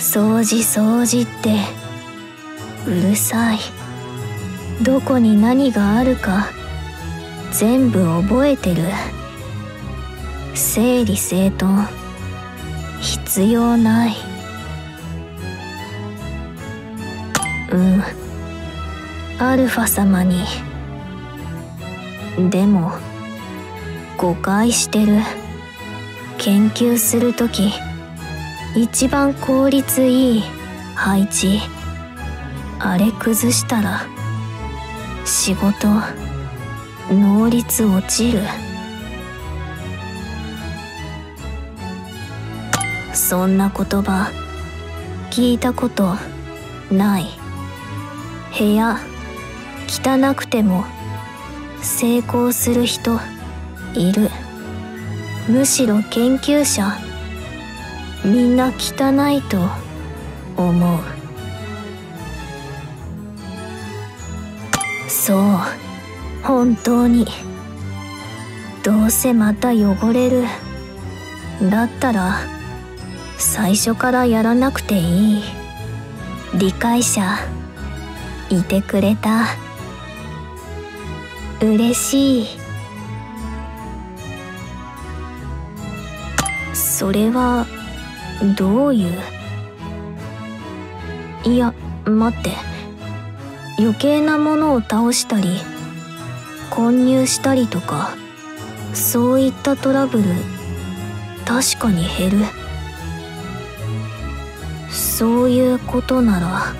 掃除掃除ってうるさい。どこに何があるか全部覚えてる。整理整頓必要ない。うん。アルファ様に。でも誤解してる。研究するとき一番効率いい配置。あれ崩したら仕事能率落ちる。そんな言葉聞いたことない。部屋汚くても成功する人いる。むしろ研究者みんな汚いと思う。そう。本当に。どうせまた汚れる。だったら最初からやらなくていい。理解者いてくれた。嬉しい。それはどういう？いや待って。余計なものを倒したり混入したりとかそういったトラブル確かに減る。そういうことなら